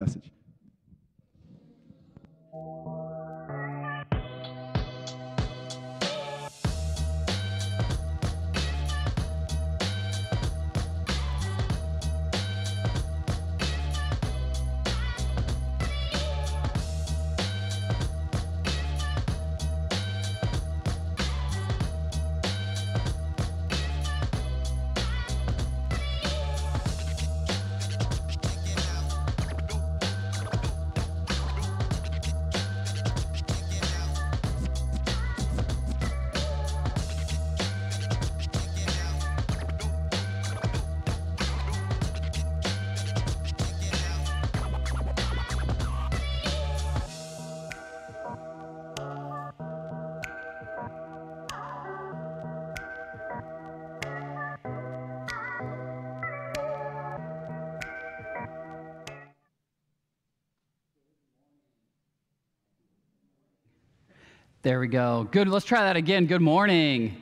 message. There we go. Good. Let's try that again. Good morning.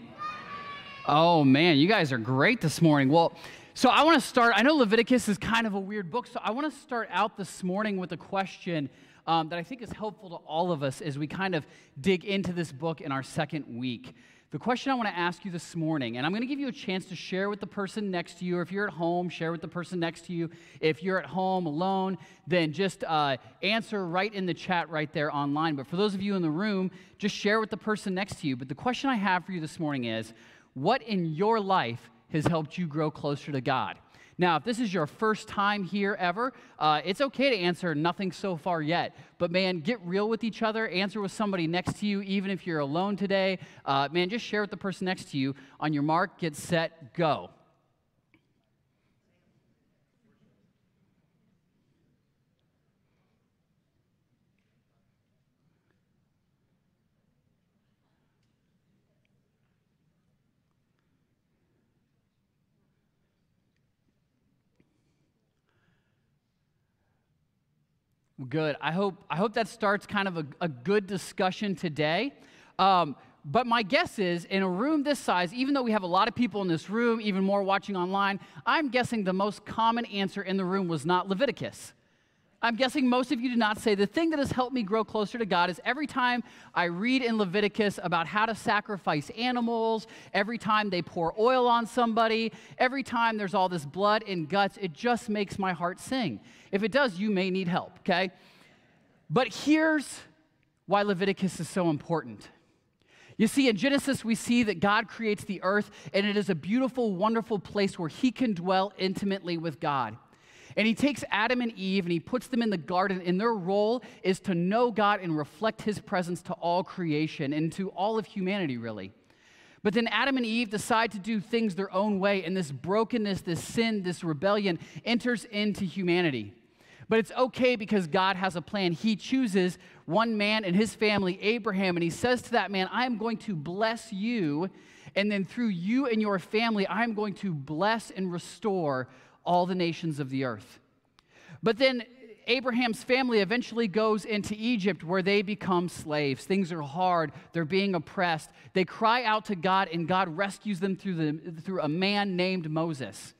Oh, man, you guys are great this morning. Well, so I want to start. I know Leviticus is kind of a weird book, so I want to start out this morning with a question um, that I think is helpful to all of us as we kind of dig into this book in our second week. The question I want to ask you this morning, and I'm going to give you a chance to share with the person next to you, or if you're at home, share with the person next to you. If you're at home alone, then just uh, answer right in the chat right there online. But for those of you in the room, just share with the person next to you. But the question I have for you this morning is what in your life has helped you grow closer to God? Now, if this is your first time here ever, uh, it's okay to answer nothing so far yet. But man, get real with each other. Answer with somebody next to you, even if you're alone today. Uh, man, just share with the person next to you. On your mark, get set, go. Good. I hope, I hope that starts kind of a, a good discussion today. Um, but my guess is in a room this size, even though we have a lot of people in this room, even more watching online, I'm guessing the most common answer in the room was not Leviticus. I'm guessing most of you did not say the thing that has helped me grow closer to God is every time I read in Leviticus about how to sacrifice animals, every time they pour oil on somebody, every time there's all this blood and guts, it just makes my heart sing. If it does, you may need help, okay? But here's why Leviticus is so important. You see, in Genesis, we see that God creates the earth, and it is a beautiful, wonderful place where He can dwell intimately with God. And he takes Adam and Eve and he puts them in the garden, and their role is to know God and reflect his presence to all creation and to all of humanity, really. But then Adam and Eve decide to do things their own way, and this brokenness, this sin, this rebellion enters into humanity. But it's okay because God has a plan. He chooses one man and his family, Abraham, and he says to that man, I am going to bless you, and then through you and your family, I am going to bless and restore all the nations of the earth. But then Abraham's family eventually goes into Egypt where they become slaves. Things are hard, they're being oppressed. They cry out to God, and God rescues them through, the, through a man named Moses.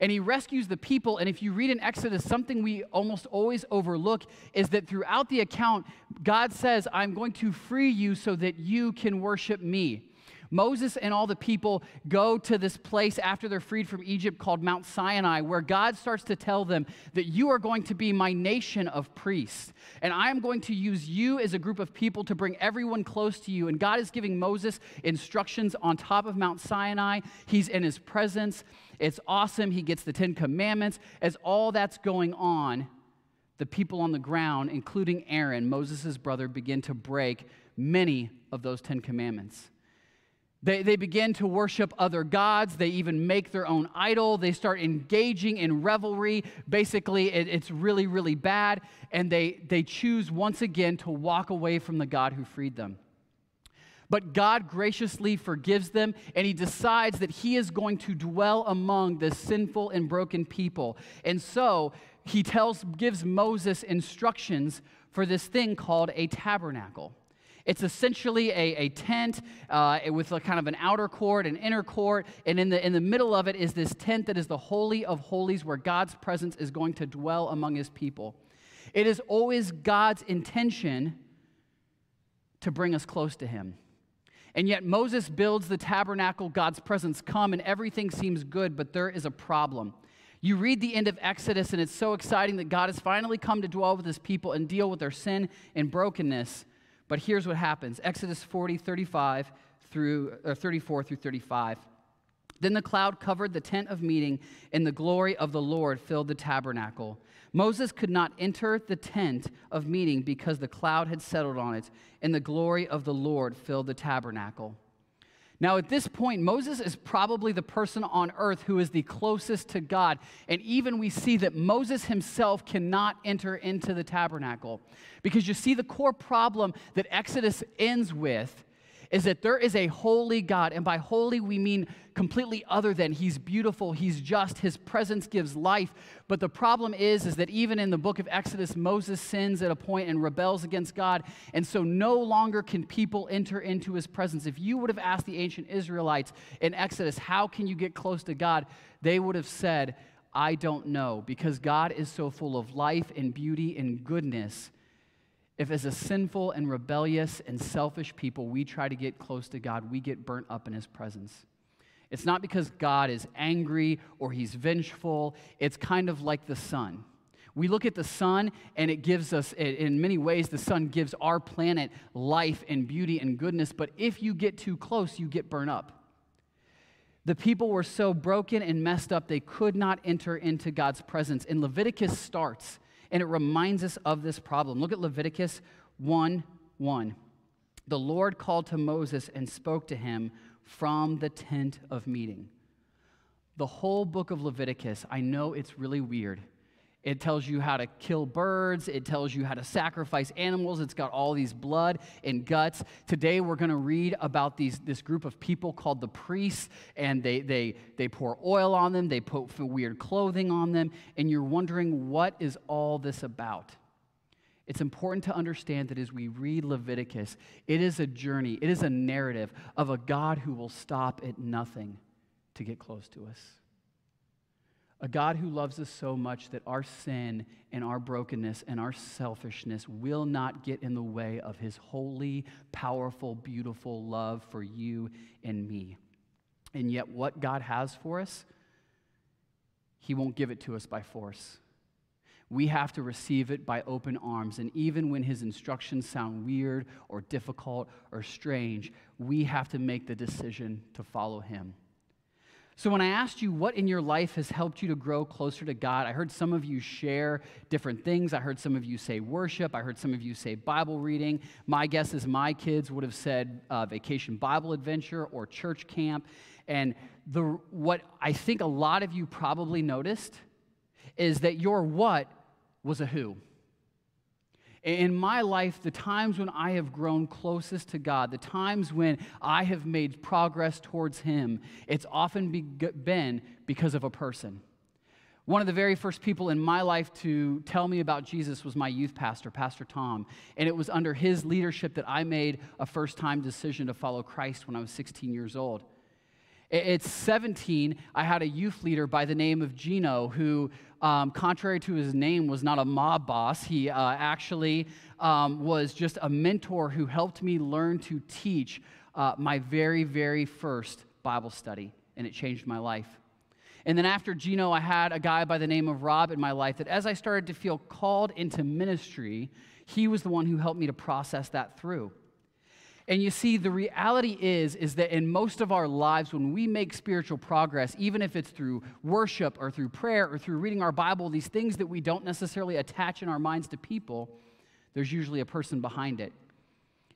And he rescues the people. And if you read in Exodus, something we almost always overlook is that throughout the account, God says, I'm going to free you so that you can worship me. Moses and all the people go to this place after they're freed from Egypt called Mount Sinai, where God starts to tell them that you are going to be my nation of priests. And I am going to use you as a group of people to bring everyone close to you. And God is giving Moses instructions on top of Mount Sinai. He's in his presence. It's awesome. He gets the Ten Commandments. As all that's going on, the people on the ground, including Aaron, Moses' brother, begin to break many of those Ten Commandments. They, they begin to worship other gods. They even make their own idol. They start engaging in revelry. Basically, it, it's really, really bad. And they, they choose once again to walk away from the God who freed them. But God graciously forgives them, and He decides that He is going to dwell among this sinful and broken people. And so He tells, gives Moses instructions for this thing called a tabernacle. It's essentially a, a tent uh, with a kind of an outer court, an inner court, and in the, in the middle of it is this tent that is the Holy of Holies where God's presence is going to dwell among his people. It is always God's intention to bring us close to Him. And yet Moses builds the tabernacle, God's presence come, and everything seems good, but there is a problem. You read the end of Exodus, and it's so exciting that God has finally come to dwell with his people and deal with their sin and brokenness. But here's what happens Exodus 40, 35 through, 34 through 35. Then the cloud covered the tent of meeting, and the glory of the Lord filled the tabernacle. Moses could not enter the tent of meeting because the cloud had settled on it, and the glory of the Lord filled the tabernacle. Now, at this point, Moses is probably the person on earth who is the closest to God. And even we see that Moses himself cannot enter into the tabernacle. Because you see, the core problem that Exodus ends with is that there is a holy God, and by holy we mean completely other than. He's beautiful, he's just, his presence gives life. But the problem is, is that even in the book of Exodus, Moses sins at a point and rebels against God, and so no longer can people enter into his presence. If you would have asked the ancient Israelites in Exodus, how can you get close to God? They would have said, I don't know, because God is so full of life and beauty and goodness if, as a sinful and rebellious and selfish people, we try to get close to God, we get burnt up in His presence. It's not because God is angry or He's vengeful, it's kind of like the sun. We look at the sun, and it gives us, in many ways, the sun gives our planet life and beauty and goodness. But if you get too close, you get burnt up. The people were so broken and messed up, they could not enter into God's presence. And Leviticus starts and it reminds us of this problem. Look at Leviticus 1 1. The Lord called to Moses and spoke to him from the tent of meeting. The whole book of Leviticus, I know it's really weird. It tells you how to kill birds. It tells you how to sacrifice animals. It's got all these blood and guts. Today, we're going to read about these, this group of people called the priests, and they, they, they pour oil on them, they put weird clothing on them, and you're wondering, what is all this about? It's important to understand that as we read Leviticus, it is a journey, it is a narrative of a God who will stop at nothing to get close to us. A God who loves us so much that our sin and our brokenness and our selfishness will not get in the way of his holy, powerful, beautiful love for you and me. And yet, what God has for us, he won't give it to us by force. We have to receive it by open arms. And even when his instructions sound weird or difficult or strange, we have to make the decision to follow him. So, when I asked you what in your life has helped you to grow closer to God, I heard some of you share different things. I heard some of you say worship. I heard some of you say Bible reading. My guess is my kids would have said uh, vacation Bible adventure or church camp. And the, what I think a lot of you probably noticed is that your what was a who. In my life, the times when I have grown closest to God, the times when I have made progress towards Him, it's often been because of a person. One of the very first people in my life to tell me about Jesus was my youth pastor, Pastor Tom. And it was under his leadership that I made a first time decision to follow Christ when I was 16 years old. At 17, I had a youth leader by the name of Gino who, um, contrary to his name, was not a mob boss. He uh, actually um, was just a mentor who helped me learn to teach uh, my very, very first Bible study, and it changed my life. And then after Gino, I had a guy by the name of Rob in my life that as I started to feel called into ministry, he was the one who helped me to process that through. And you see, the reality is, is that in most of our lives, when we make spiritual progress, even if it's through worship or through prayer or through reading our Bible, these things that we don't necessarily attach in our minds to people, there's usually a person behind it.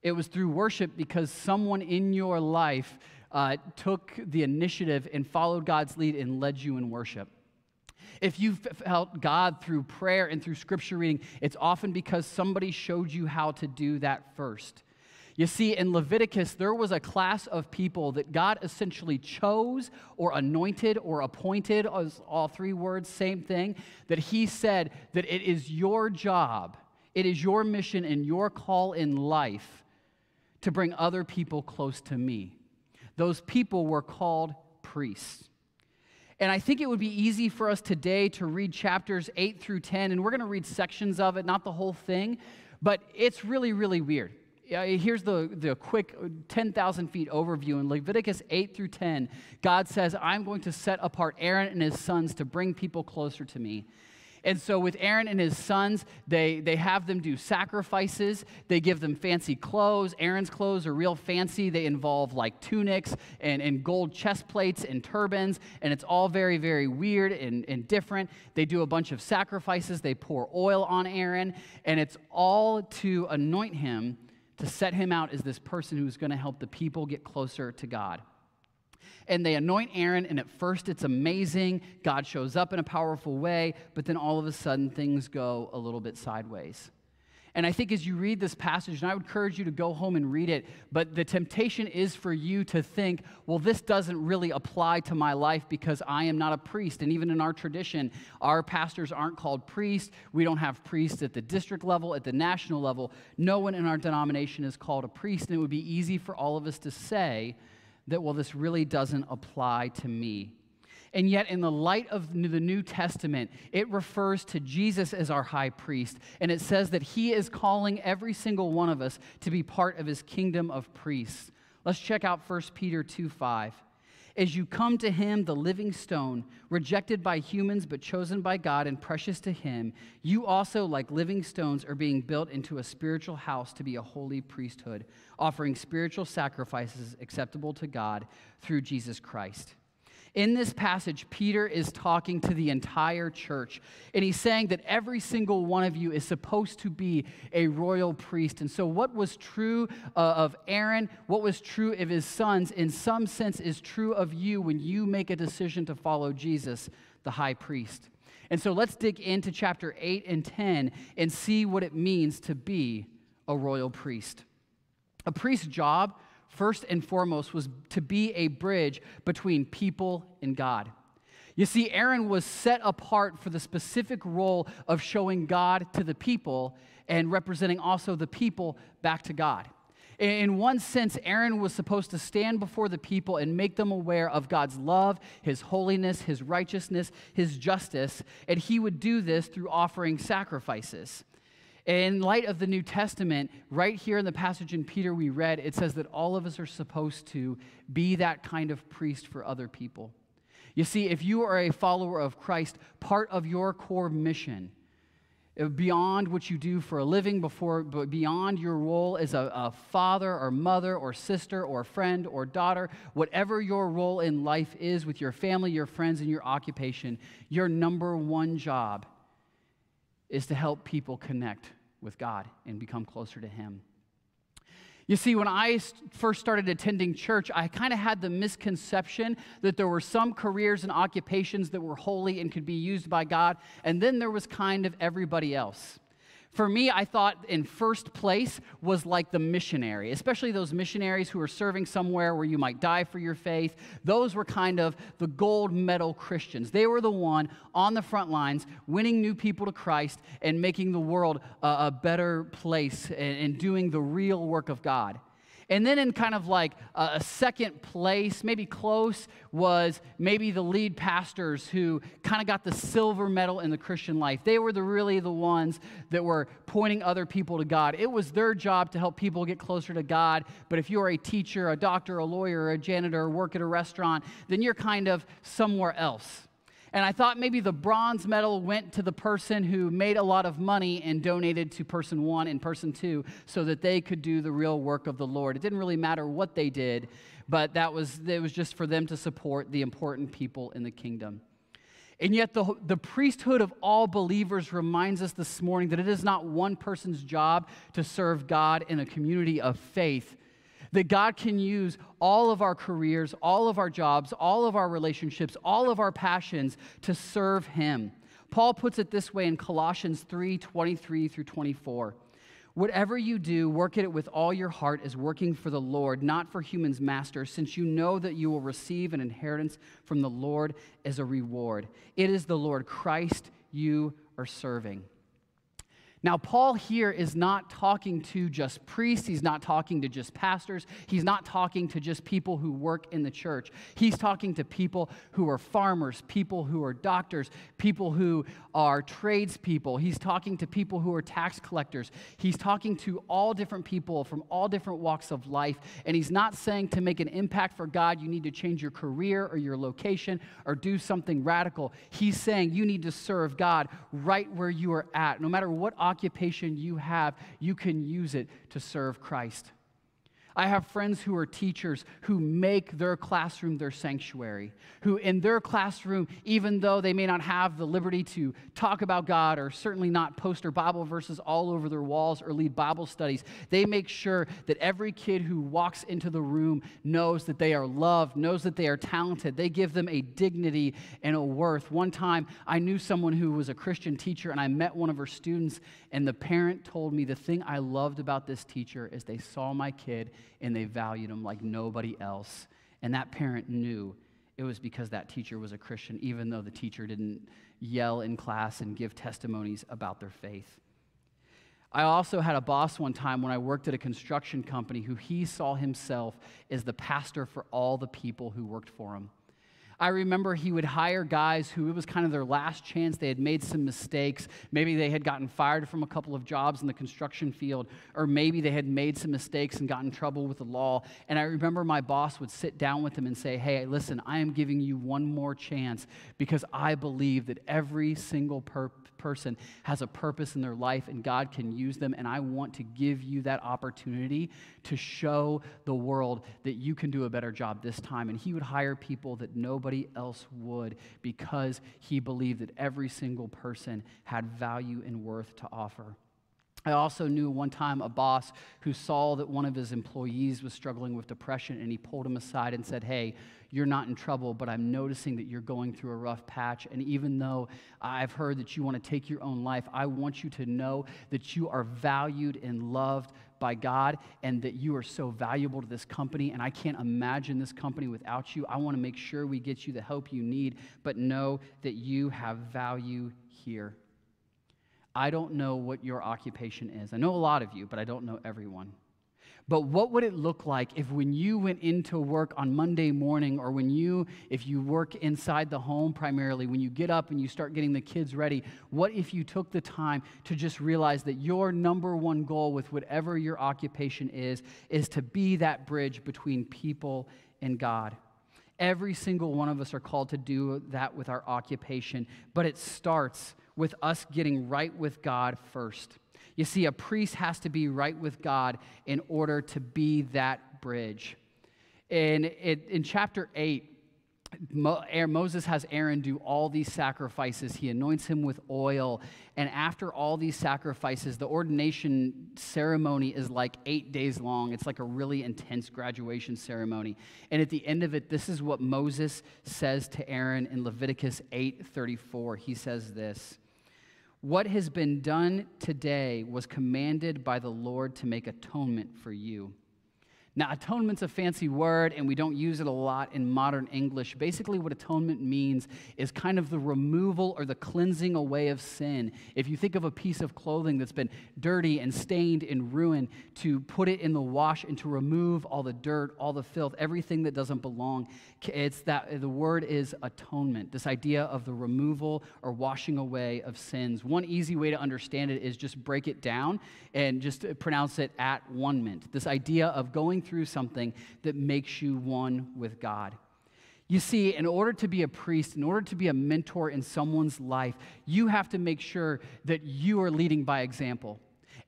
It was through worship because someone in your life uh, took the initiative and followed God's lead and led you in worship. If you felt God through prayer and through scripture reading, it's often because somebody showed you how to do that first. You see, in Leviticus, there was a class of people that God essentially chose or anointed or appointed, all three words, same thing, that He said that it is your job, it is your mission and your call in life to bring other people close to me. Those people were called priests. And I think it would be easy for us today to read chapters 8 through 10, and we're going to read sections of it, not the whole thing, but it's really, really weird. Here's the, the quick uh, 10,000 feet overview. In Leviticus 8 through 10, God says, I'm going to set apart Aaron and his sons to bring people closer to me. And so, with Aaron and his sons, they, they have them do sacrifices. They give them fancy clothes. Aaron's clothes are real fancy. They involve like tunics and, and gold chest plates and turbans. And it's all very, very weird and, and different. They do a bunch of sacrifices. They pour oil on Aaron. And it's all to anoint him, to set him out as this person who's going to help the people get closer to God and they anoint Aaron, and at first it's amazing. God shows up in a powerful way, but then all of a sudden things go a little bit sideways. And I think as you read this passage, and I would encourage you to go home and read it, but the temptation is for you to think, well, this doesn't really apply to my life because I am not a priest. And even in our tradition, our pastors aren't called priests. We don't have priests at the district level, at the national level. No one in our denomination is called a priest. And it would be easy for all of us to say, that, well, this really doesn't apply to me. And yet, in the light of the New Testament, it refers to Jesus as our high priest. And it says that he is calling every single one of us to be part of his kingdom of priests. Let's check out 1 Peter 2 5. As you come to him, the living stone, rejected by humans but chosen by God and precious to him, you also, like living stones, are being built into a spiritual house to be a holy priesthood, offering spiritual sacrifices acceptable to God through Jesus Christ. In this passage, Peter is talking to the entire church, and he's saying that every single one of you is supposed to be a royal priest. And so, what was true uh, of Aaron, what was true of his sons, in some sense is true of you when you make a decision to follow Jesus, the high priest. And so, let's dig into chapter 8 and 10 and see what it means to be a royal priest. A priest's job first and foremost, was to be a bridge between people and God. You see, Aaron was set apart for the specific role of showing God to the people and representing also the people back to God. In one sense, Aaron was supposed to stand before the people and make them aware of God's love, his holiness, his righteousness, his justice, and he would do this through offering sacrifices. In light of the New Testament, right here in the passage in Peter we read, it says that all of us are supposed to be that kind of priest for other people. You see, if you are a follower of Christ, part of your core mission, uh, beyond what you do for a living, before, but beyond your role as a, a father or mother or sister or friend or daughter, whatever your role in life is with your family, your friends, and your occupation, your number one job is to help people connect with God and become closer to Him. You see, when I first started attending church, I kind of had the misconception that there were some careers and occupations that were holy and could be used by God, and then there was kind of everybody else. For me, I thought in first place was like the missionary, especially those missionaries who are serving somewhere where you might die for your faith. Those were kind of the gold medal Christians. They were the one on the front lines, winning new people to Christ and making the world a, a better place and, and doing the real work of God. And then, in kind of like a, second place, maybe close, was maybe the lead pastors who kind of got the silver medal in the Christian life. They were the, really the ones that were pointing other people to God. It was their job to help people get closer to God. But if you're a teacher, a doctor, a lawyer, a janitor, work at a restaurant, then you're kind of somewhere else. And I thought maybe the bronze medal went to the person who made a lot of money and donated to person one and person two so that they could do the real work of the Lord. It didn't really matter what they did, but that was, it was just for them to support the important people in the kingdom. And yet, the, the priesthood of all believers reminds us this morning that it is not one person's job to serve God in a community of faith, that God can use all of our careers, all of our jobs, all of our relationships, all of our passions to serve Him. Paul puts it this way in Colossians 3 23 through 24. Whatever you do, work at it with all your heart as working for the Lord, not for humans' masters, since you know that you will receive an inheritance from the Lord as a reward. It is the Lord Christ you are serving. Now, Paul here is not talking to just priests. He's not talking to just pastors. He's not talking to just people who work in the church. He's talking to people who are farmers, people who are doctors, people who are tradespeople. He's talking to people who are tax collectors. He's talking to all different people from all different walks of life. And he's not saying to make an impact for God, you need to change your career or your location or do something radical. He's saying you need to serve God right where you are at, no matter what occupation you have, you can use it to serve Christ. I have friends who are teachers who make their classroom their sanctuary, who in their classroom, even though they may not have the liberty to talk about God or certainly not post their Bible verses all over their walls or lead Bible studies, they make sure that every kid who walks into the room knows that they are loved, knows that they are talented. They give them a dignity and a worth. One time, I knew someone who was a Christian teacher, and I met one of her students, and the parent told me the thing I loved about this teacher is they saw my kid and they valued him like nobody else. And that parent knew it was because that teacher was a Christian, even though the teacher didn't yell in class and give testimonies about their faith. I also had a boss one time when I worked at a construction company who he saw himself as the pastor for all the people who worked for him. I remember he would hire guys who it was kind of their last chance. They had made some mistakes. Maybe they had gotten fired from a couple of jobs in the construction field, or maybe they had made some mistakes and got in trouble with the law. And I remember my boss would sit down with them and say, Hey, listen, I am giving you one more chance because I believe that every single per- person has a purpose in their life and God can use them. And I want to give you that opportunity to show the world that you can do a better job this time. And he would hire people that nobody else would because he believed that every single person had value and worth to offer. I also knew one time a boss who saw that one of his employees was struggling with depression and he pulled him aside and said, Hey, you're not in trouble, but I'm noticing that you're going through a rough patch. And even though I've heard that you want to take your own life, I want you to know that you are valued and loved by God and that you are so valuable to this company. And I can't imagine this company without you. I want to make sure we get you the help you need, but know that you have value here. I don't know what your occupation is. I know a lot of you, but I don't know everyone. But what would it look like if when you went into work on Monday morning, or when you, if you work inside the home primarily, when you get up and you start getting the kids ready, what if you took the time to just realize that your number one goal with whatever your occupation is, is to be that bridge between people and God? Every single one of us are called to do that with our occupation, but it starts with us getting right with God first. You see, a priest has to be right with God in order to be that bridge. And in chapter 8, Moses has Aaron do all these sacrifices. He anoints him with oil. And after all these sacrifices, the ordination ceremony is like eight days long. It's like a really intense graduation ceremony. And at the end of it, this is what Moses says to Aaron in Leviticus 8:34. He says this. What has been done today was commanded by the Lord to make atonement for you. Now, atonement's a fancy word, and we don't use it a lot in modern English. Basically, what atonement means is kind of the removal or the cleansing away of sin. If you think of a piece of clothing that's been dirty and stained and ruined, to put it in the wash and to remove all the dirt, all the filth, everything that doesn't belong, it's that the word is atonement, this idea of the removal or washing away of sins. One easy way to understand it is just break it down and just pronounce it at one mint. This idea of going through something that makes you one with God. You see, in order to be a priest, in order to be a mentor in someone's life, you have to make sure that you are leading by example.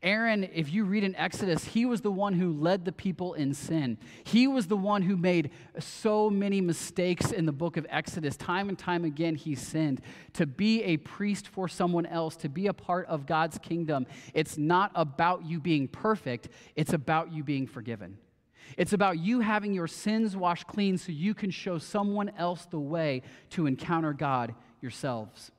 Aaron, if you read in Exodus, he was the one who led the people in sin. He was the one who made so many mistakes in the book of Exodus. Time and time again, he sinned. To be a priest for someone else, to be a part of God's kingdom, it's not about you being perfect, it's about you being forgiven. It's about you having your sins washed clean so you can show someone else the way to encounter God yourselves.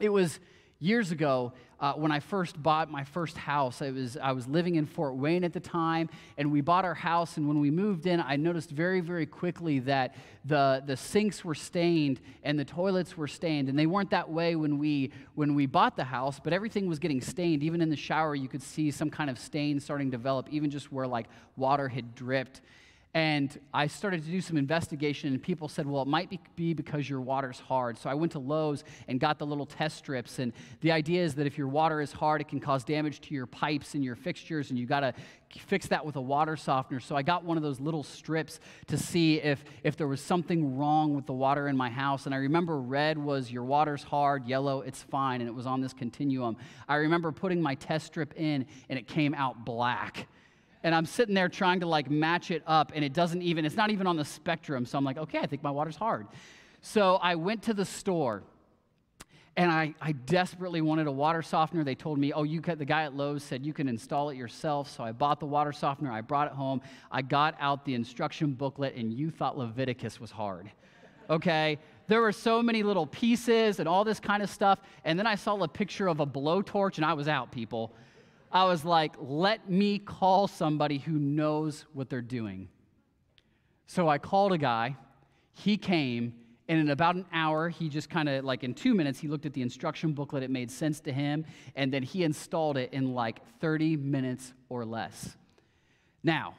It was years ago uh, when i first bought my first house I was, I was living in fort wayne at the time and we bought our house and when we moved in i noticed very very quickly that the, the sinks were stained and the toilets were stained and they weren't that way when we when we bought the house but everything was getting stained. Even in the shower you could see some kind of stain starting to develop even just where like water had dripped and I started to do some investigation, and people said, well, it might be because your water's hard. So I went to Lowe's and got the little test strips. And the idea is that if your water is hard, it can cause damage to your pipes and your fixtures, and you got to fix that with a water softener. So I got one of those little strips to see if, if there was something wrong with the water in my house. And I remember red was your water's hard, yellow, it's fine. And it was on this continuum. I remember putting my test strip in, and it came out black and I'm sitting there trying to like match it up, and it doesn't even, it's not even on the spectrum. So I'm like, okay, I think my water's hard. So I went to the store and I, I desperately wanted a water softener. They told me, oh, you the guy at Lowe's said you can install it yourself. So I bought the water softener, I brought it home, I got out the instruction booklet, and you thought Leviticus was hard. Okay? There were so many little pieces and all this kind of stuff. And then I saw a picture of a blowtorch, and I was out, people. I was like, let me call somebody who knows what they're doing. So I called a guy. He came, and in about an hour, he just kind of, like in two minutes, he looked at the instruction booklet. It made sense to him, and then he installed it in like 30 minutes or less. Now,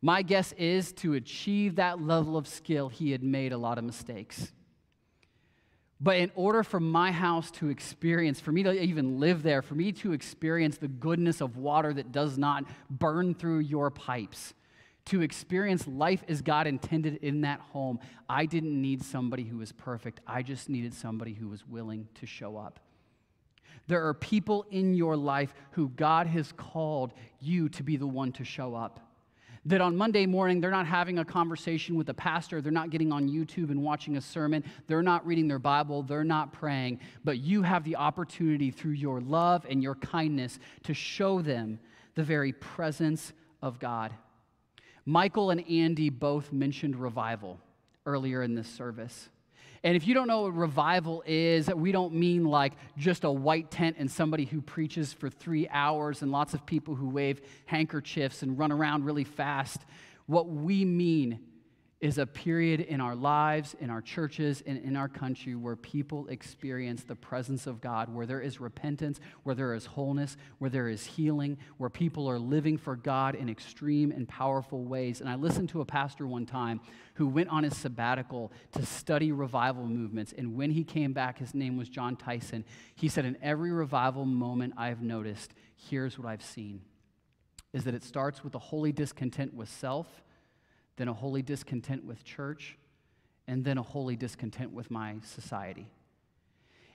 my guess is to achieve that level of skill, he had made a lot of mistakes. But in order for my house to experience, for me to even live there, for me to experience the goodness of water that does not burn through your pipes, to experience life as God intended in that home, I didn't need somebody who was perfect. I just needed somebody who was willing to show up. There are people in your life who God has called you to be the one to show up. That on Monday morning, they're not having a conversation with a pastor, they're not getting on YouTube and watching a sermon, they're not reading their Bible, they're not praying, but you have the opportunity through your love and your kindness to show them the very presence of God. Michael and Andy both mentioned revival earlier in this service. And if you don't know what revival is, we don't mean like just a white tent and somebody who preaches for three hours and lots of people who wave handkerchiefs and run around really fast. What we mean is a period in our lives, in our churches, and in our country where people experience the presence of God, where there is repentance, where there is wholeness, where there is healing, where people are living for God in extreme and powerful ways. And I listened to a pastor one time who went on his sabbatical to study revival movements. And when he came back, his name was Jon Tyson. He said, In every revival moment I've noticed, here's what I've seen is that it starts with a holy discontent with self then a holy discontent with church, and then a holy discontent with my society.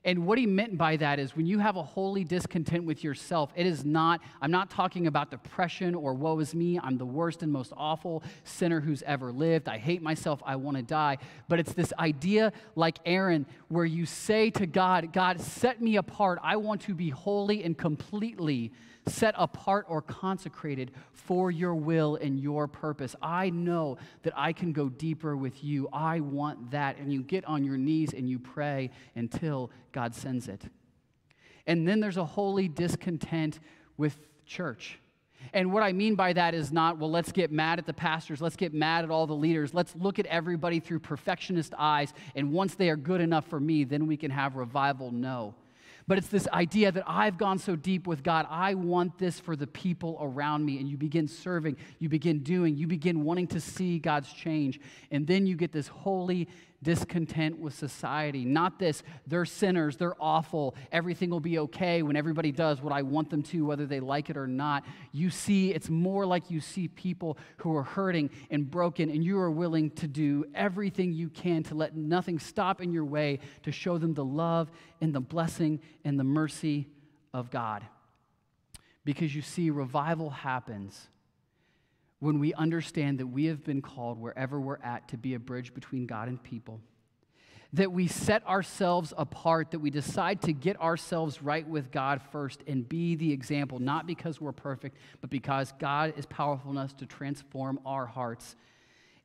And what he meant by that is when you have a holy discontent with yourself, it is not, I'm not talking about depression or woe is me, I'm the worst and most awful sinner who's ever lived, I hate myself, I want to die. But it's this idea, like Aaron, where you say to God, God, set me apart. I want to be holy and completely set apart or consecrated for your will and your purpose. I know that I can go deeper with you. I want that. And you get on your knees and you pray until God sends it. And then there's a holy discontent with church. And what I mean by that is not, well, let's get mad at the pastors, let's get mad at all the leaders, let's look at everybody through perfectionist eyes, and once they are good enough for me, then we can have revival. No. But it's this idea that I've gone so deep with God, I want this for the people around me. And you begin serving, you begin doing, you begin wanting to see God's change. And then you get this holy discontent with society. Not this, they're sinners, they're awful, everything will be okay when everybody does what I want them to, whether they like it or not. You see, it's more like you see people who are hurting and broken, and you are willing to do everything you can to let nothing stop in your way to show them the love and the blessing and the mercy of God. Because you see, revival happens when we understand that we have been called wherever we're at to be a bridge between God and people, that we set ourselves apart, that we decide to get ourselves right with God first and be the example, not because we're perfect, but because God is powerful enough to transform our hearts.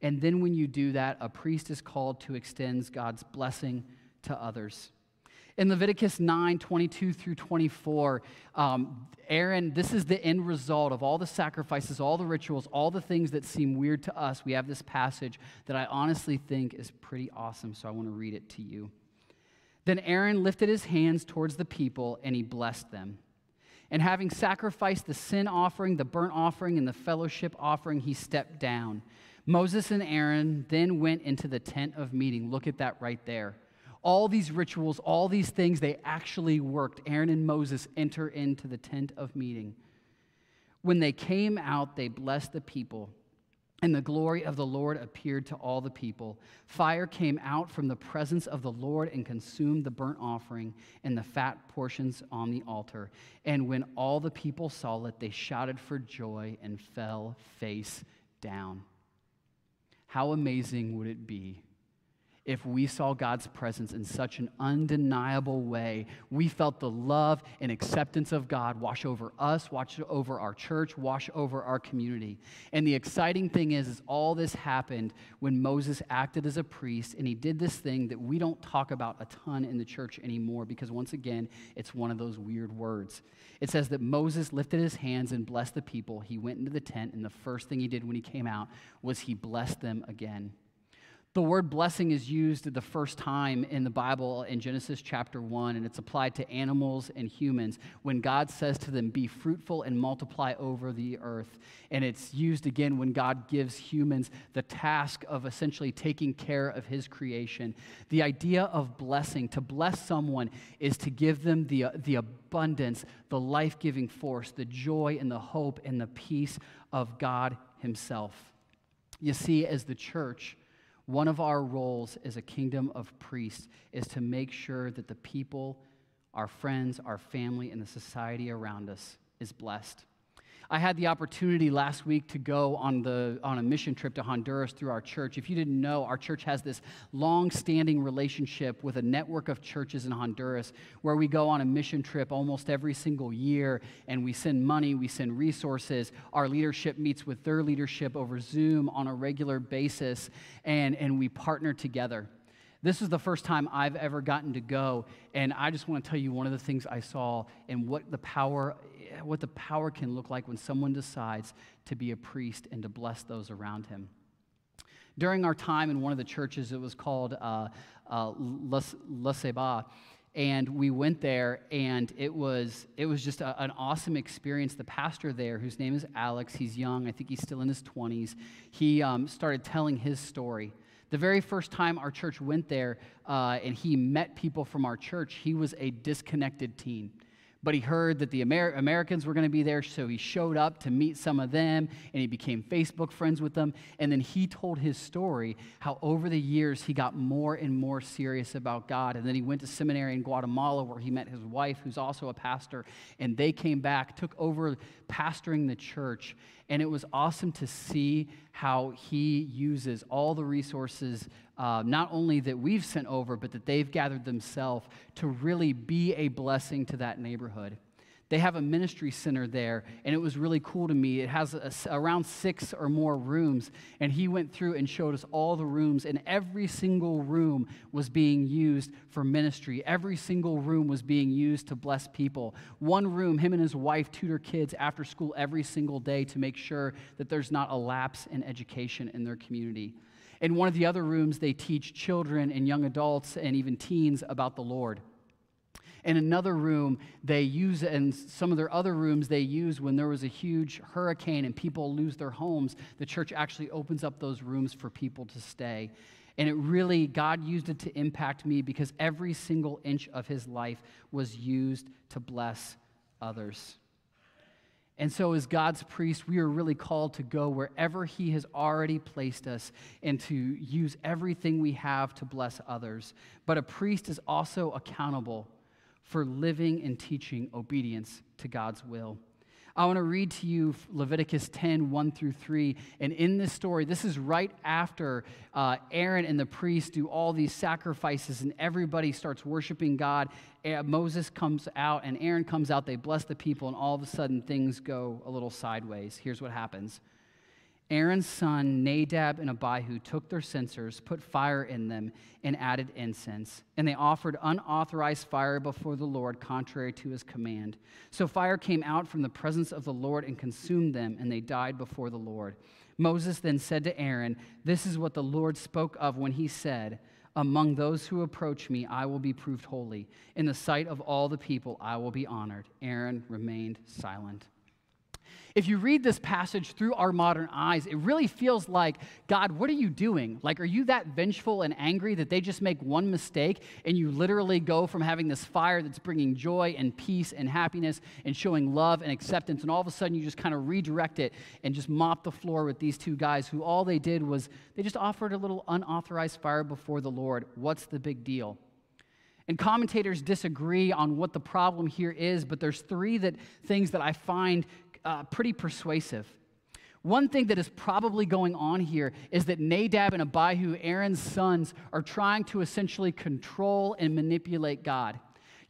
And then when you do that, a priest is called to extend God's blessing to others. In Leviticus 9 22 through 24, um, Aaron, this is the end result of all the sacrifices, all the rituals, all the things that seem weird to us. We have this passage that I honestly think is pretty awesome, so I want to read it to you. Then Aaron lifted his hands towards the people and he blessed them. And having sacrificed the sin offering, the burnt offering, and the fellowship offering, he stepped down. Moses and Aaron then went into the tent of meeting. Look at that right there. All these rituals, all these things, they actually worked. Aaron and Moses enter into the tent of meeting. When they came out, they blessed the people, and the glory of the Lord appeared to all the people. Fire came out from the presence of the Lord and consumed the burnt offering and the fat portions on the altar. And when all the people saw it, they shouted for joy and fell face down. How amazing would it be if we saw God's presence in such an undeniable way. We felt the love and acceptance of God wash over us, wash over our church, wash over our community. And the exciting thing is, is all this happened when Moses acted as a priest, and he did this thing that we don't talk about a ton in the church anymore because once again, it's one of those weird words. It says that Moses lifted his hands and blessed the people. He went into the tent, and the first thing he did when he came out was he blessed them again. The word blessing is used the first time in the Bible in Genesis chapter 1, and it's applied to animals and humans when God says to them, Be fruitful and multiply over the earth. And it's used again when God gives humans the task of essentially taking care of his creation. The idea of blessing, to bless someone, is to give them the, the abundance, the life giving force, the joy and the hope and the peace of God himself. You see, as the church, one of our roles as a kingdom of priests is to make sure that the people, our friends, our family, and the society around us is blessed. I had the opportunity last week to go on, the, on a mission trip to Honduras through our church. If you didn't know, our church has this long standing relationship with a network of churches in Honduras where we go on a mission trip almost every single year and we send money, we send resources. Our leadership meets with their leadership over Zoom on a regular basis and, and we partner together. This is the first time I've ever gotten to go, and I just want to tell you one of the things I saw and what the power what the power can look like when someone decides to be a priest and to bless those around him. During our time in one of the churches, it was called uh, uh, La, Ceiba, and we went there and it was it was just a, an awesome experience the pastor there whose name is alex he's young i think he's still in his 20s he um, started telling his story the very first time our church went there uh, and he met people from our church he was a disconnected teen but he heard that the Amer- Americans were going to be there, so he showed up to meet some of them, and he became Facebook friends with them. And then he told his story how over the years he got more and more serious about God. And then he went to seminary in Guatemala where he met his wife, who's also a pastor, and they came back, took over pastoring the church. And it was awesome to see how he uses all the resources uh, not only that we've sent over, but that they've gathered themselves to really be a blessing to that neighborhood. They have a ministry center there, and it was really cool to me. It has a, around six or more rooms, and he went through and showed us all the rooms, and every single room was being used for ministry. Every single room was being used to bless people. One room, him and his wife tutor kids after school every single day to make sure that there's not a lapse in education in their community. In one of the other rooms, they teach children and young adults and even teens about the Lord. In another room, they use, and some of their other rooms they use when there was a huge hurricane and people lose their homes, the church actually opens up those rooms for people to stay. And it really, God used it to impact me because every single inch of his life was used to bless others. And so, as God's priest, we are really called to go wherever He has already placed us and to use everything we have to bless others. But a priest is also accountable for living and teaching obedience to God's will. I want to read to you Leviticus 10, 1 through 3. And in this story, this is right after uh, Aaron and the priests do all these sacrifices and everybody starts worshiping God. Moses comes out and Aaron comes out. They bless the people, and all of a sudden things go a little sideways. Here's what happens Aaron's son Nadab and Abihu took their censers, put fire in them, and added incense. And they offered unauthorized fire before the Lord, contrary to his command. So fire came out from the presence of the Lord and consumed them, and they died before the Lord. Moses then said to Aaron, This is what the Lord spoke of when he said, Among those who approach me, I will be proved holy. In the sight of all the people, I will be honored. Aaron remained silent. If you read this passage through our modern eyes, it really feels like, God, what are you doing? Like, are you that vengeful and angry that they just make one mistake and you literally go from having this fire that's bringing joy and peace and happiness and showing love and acceptance, and all of a sudden you just kind of redirect it and just mop the floor with these two guys who all they did was they just offered a little unauthorized fire before the Lord? What's the big deal? And commentators disagree on what the problem here is, but there's three that things that I find uh, pretty persuasive. One thing that is probably going on here is that Nadab and Abihu, Aaron's sons, are trying to essentially control and manipulate God.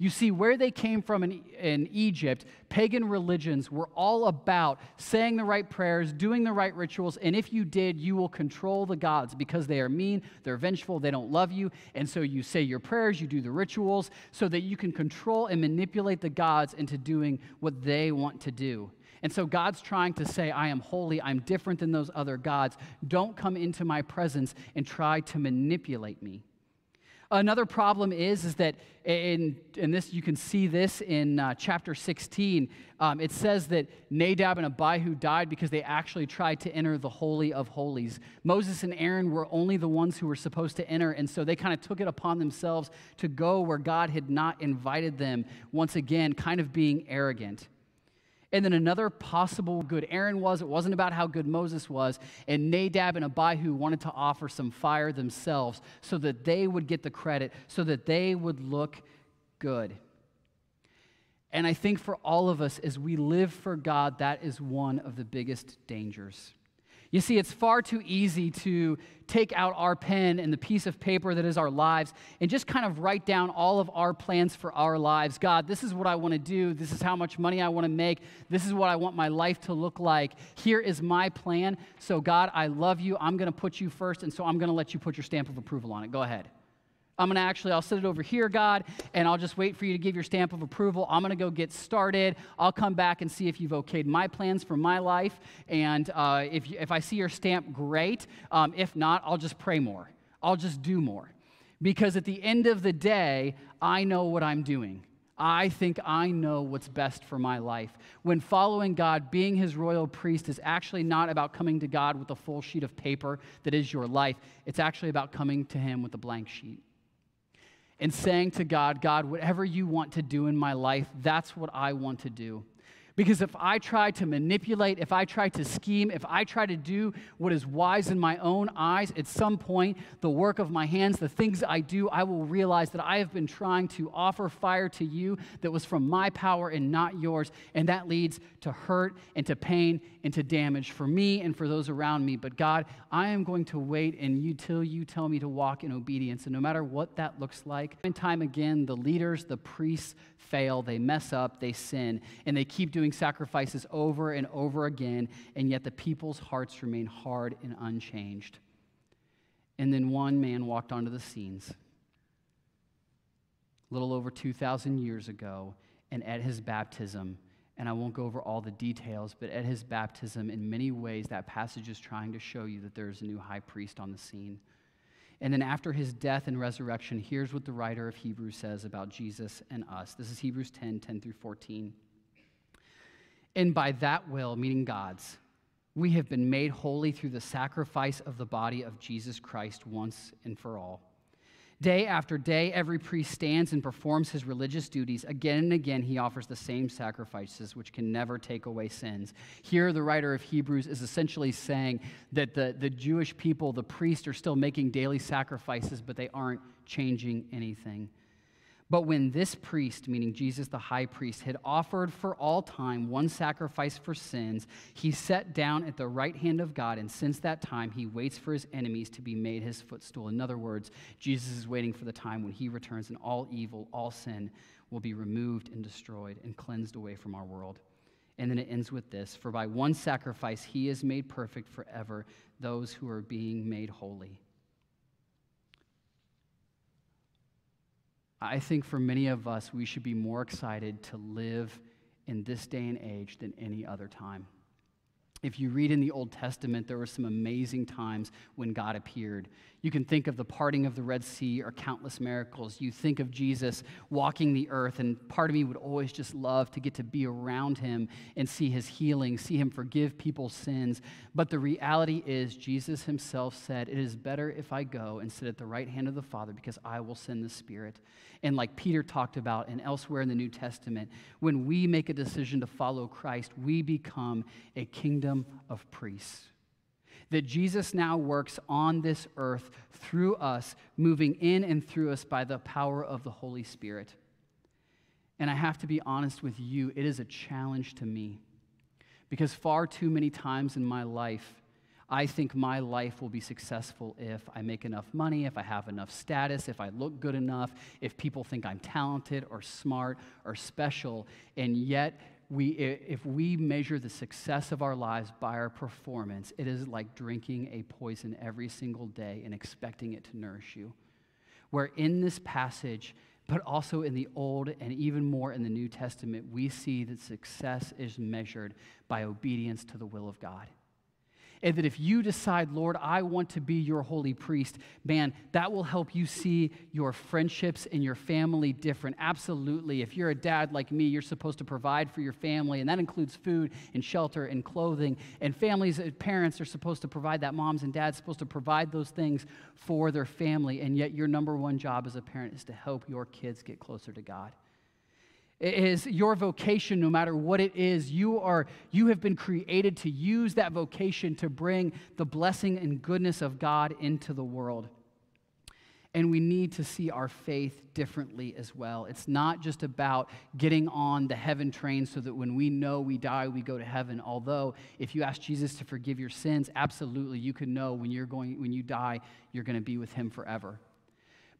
You see, where they came from in, in, Egypt, pagan religions were all about saying the right prayers, doing the right rituals, and if you did, you will control the gods because they are mean, they're vengeful, they don't love you. And so you say your prayers, you do the rituals, so that you can control and manipulate the gods into doing what they want to do. And so God's trying to say, I am holy, I'm different than those other gods. Don't come into my presence and try to manipulate me. Another problem is, is that, in, and this you can see this in uh, chapter 16, um, it says that Nadab and Abihu died because they actually tried to enter the Holy of Holies. Moses and Aaron were only the ones who were supposed to enter, and so they kind of took it upon themselves to go where God had not invited them, once again, kind of being arrogant. And then another possible good Aaron was, it wasn't about how good Moses was. And Nadab and Abihu wanted to offer some fire themselves so that they would get the credit, so that they would look good. And I think for all of us, as we live for God, that is one of the biggest dangers. You see, it's far too easy to take out our pen and the piece of paper that is our lives and just kind of write down all of our plans for our lives. God, this is what I want to do. This is how much money I want to make. This is what I want my life to look like. Here is my plan. So, God, I love you. I'm going to put you first, and so I'm going to let you put your stamp of approval on it. Go ahead. I'm going to actually, I'll set it over here, God, and I'll just wait for you to give your stamp of approval. I'm going to go get started. I'll come back and see if you've okayed my plans for my life. And uh, if, if I see your stamp, great. Um, if not, I'll just pray more. I'll just do more. Because at the end of the day, I know what I'm doing. I think I know what's best for my life. When following God, being his royal priest is actually not about coming to God with a full sheet of paper that is your life. It's actually about coming to him with a blank sheet and saying to God, God, whatever you want to do in my life, that's what I want to do. Because if I try to manipulate, if I try to scheme, if I try to do what is wise in my own eyes, at some point, the work of my hands, the things I do, I will realize that I have been trying to offer fire to you that was from my power and not yours. And that leads to hurt and to pain and to damage for me and for those around me. But God, I am going to wait and you you tell me to walk in obedience. And no matter what that looks like, time and time again, the leaders, the priests fail, they mess up, they sin, and they keep doing doing sacrifices over and over again, and yet the people's hearts remain hard and unchanged. And then one man walked onto the scenes a little over 2,000 years ago, and at his baptism, and I won't go over all the details, but at his baptism, in many ways, that passage is trying to show you that there's a new high priest on the scene. And then after his death and resurrection, here's what the writer of Hebrews says about Jesus and us. This is Hebrews 10 10 through 14. And by that will, meaning God's, we have been made holy through the sacrifice of the body of Jesus Christ once and for all. Day after day, every priest stands and performs his religious duties. Again and again, he offers the same sacrifices, which can never take away sins. Here, the writer of Hebrews is essentially saying that the, the Jewish people, the priests, are still making daily sacrifices, but they aren't changing anything. But when this priest, meaning Jesus the high priest, had offered for all time one sacrifice for sins, he sat down at the right hand of God, and since that time he waits for his enemies to be made his footstool. In other words, Jesus is waiting for the time when he returns and all evil, all sin will be removed and destroyed and cleansed away from our world. And then it ends with this For by one sacrifice he has made perfect forever those who are being made holy. I think for many of us, we should be more excited to live in this day and age than any other time. If you read in the Old Testament, there were some amazing times when God appeared. You can think of the parting of the Red Sea or countless miracles. You think of Jesus walking the earth, and part of me would always just love to get to be around him and see his healing, see him forgive people's sins. But the reality is, Jesus himself said, It is better if I go and sit at the right hand of the Father because I will send the Spirit. And like Peter talked about and elsewhere in the New Testament, when we make a decision to follow Christ, we become a kingdom of priests that Jesus now works on this earth through us, moving in and through us by the power of the Holy Spirit. And I have to be honest with you, it is a challenge to me because far too many times in my life, I think my life will be successful if I make enough money, if I have enough status, if I look good enough, if people think I'm talented or smart or special. And yet, we, if we measure the success of our lives by our performance, it is like drinking a poison every single day and expecting it to nourish you. Where in this passage, but also in the Old and even more in the New Testament, we see that success is measured by obedience to the will of God and that if you decide, Lord, I want to be your holy priest, man, that will help you see your friendships and your family different. Absolutely. If you're a dad like me, you're supposed to provide for your family, and that includes food and shelter and clothing. And families, uh, parents are supposed to provide that. Moms and dads supposed to provide those things for their family. And yet, your number one job as a parent is to help your kids get closer to God is your vocation no matter what it is. You are you have been created to use that vocation to bring the blessing and goodness of god into the world. And we need to see our faith differently as well. It's not just about getting on the heaven train so that when we know we die we go to heaven. Although if you ask jesus to forgive your sins absolutely you can know when you're going when you die you're going to be with him forever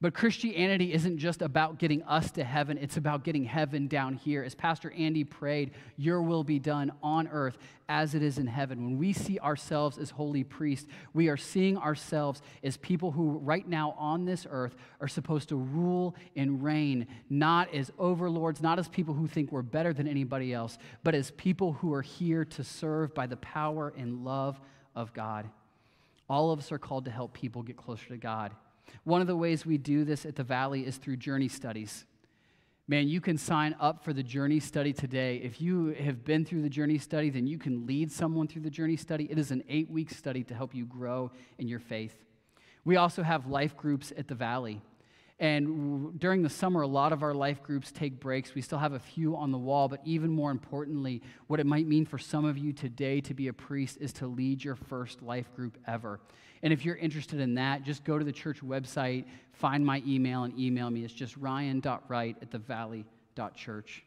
but Christianity isn't just about getting us to heaven, it's about getting heaven down here. As Pastor Andy prayed, Your will be done on earth as it is in heaven. When we see ourselves as holy priests, we are seeing ourselves as people who, right now on this earth, are supposed to rule and reign, not as overlords, not as people who think we're better than anybody else, but as people who are here to serve by the power and love of God. All of us are called to help people get closer to God. One of the ways we do this at the Valley is through journey studies. Man, you can sign up for the journey study today. If you have been through the journey study, then you can lead someone through the journey study. It is an eight week study to help you grow in your faith. We also have life groups at the Valley. And during the summer, a lot of our life groups take breaks. We still have a few on the wall, but even more importantly, what it might mean for some of you today to be a priest is to lead your first life group ever. And if you're interested in that, just go to the church website, find my email, and email me. It's just ryan.wright at thevalley.church.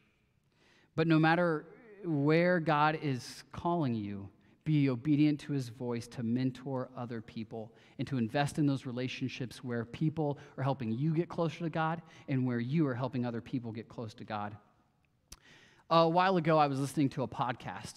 But no matter where God is calling you, be obedient to his voice to mentor other people and to invest in those relationships where people are helping you get closer to God and where you are helping other people get close to God. A while ago, I was listening to a podcast,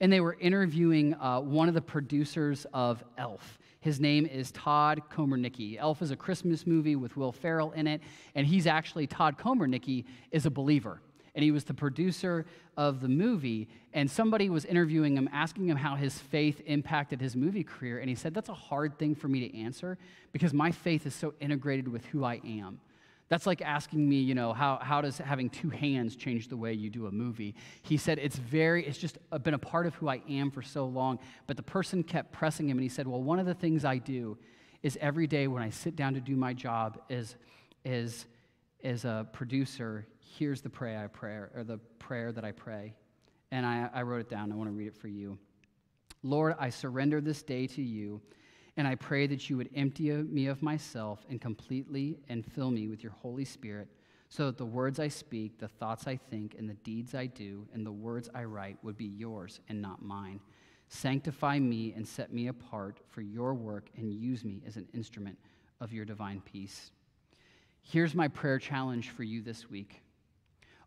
and they were interviewing uh, one of the producers of Elf. His name is Todd Komarnicki. Elf is a Christmas movie with Will Ferrell in it, and he's actually, Todd Komarnicki is a believer. And he was the producer of the movie. And somebody was interviewing him, asking him how his faith impacted his movie career. And he said, That's a hard thing for me to answer because my faith is so integrated with who I am. That's like asking me, you know, how, how does having two hands change the way you do a movie? He said, it's very, it's just been a part of who I am for so long. But the person kept pressing him, and he said, well, one of the things I do is every day when I sit down to do my job is, is, as a producer, here's the prayer I pray, or the prayer that I pray. And I, I wrote it down. I want to read it for you. Lord, I surrender this day to you and I pray that you would empty me of myself and completely and fill me with your Holy Spirit, so that the words I speak, the thoughts I think, and the deeds I do, and the words I write would be yours and not mine. Sanctify me and set me apart for your work, and use me as an instrument of your divine peace. Here's my prayer challenge for you this week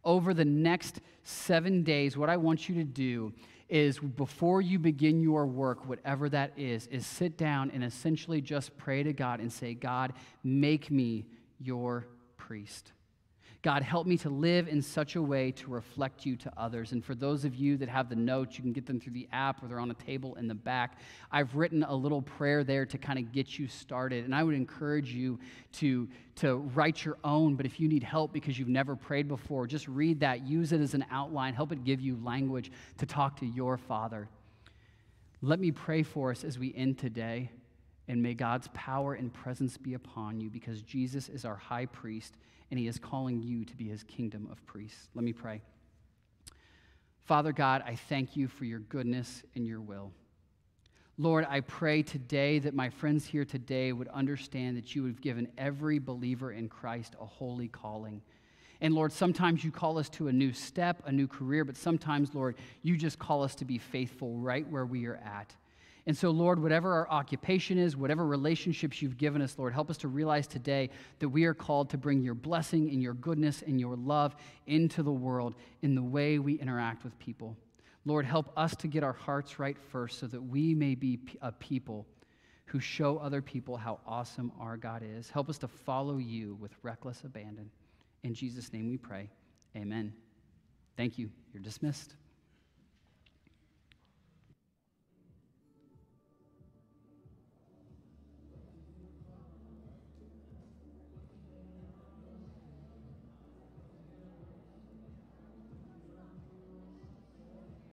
over the next seven days, what I want you to do is before you begin your work, whatever that is, is sit down and essentially just pray to God and say, God, make me your priest. God, help me to live in such a way to reflect you to others. And for those of you that have the notes, you can get them through the app or they're on a table in the back. I've written a little prayer there to kind of get you started. And I would encourage you to, to write your own. But if you need help because you've never prayed before, just read that, use it as an outline, help it give you language to talk to your Father. Let me pray for us as we end today. And may God's power and presence be upon you because Jesus is our high priest and he is calling you to be his kingdom of priests. Let me pray. Father God, I thank you for your goodness and your will. Lord, I pray today that my friends here today would understand that you have given every believer in Christ a holy calling. And Lord, sometimes you call us to a new step, a new career, but sometimes, Lord, you just call us to be faithful right where we are at. And so, Lord, whatever our occupation is, whatever relationships you've given us, Lord, help us to realize today that we are called to bring your blessing and your goodness and your love into the world in the way we interact with people. Lord, help us to get our hearts right first so that we may be a people who show other people how awesome our God is. Help us to follow you with reckless abandon. In Jesus' name we pray. Amen. Thank you. You're dismissed.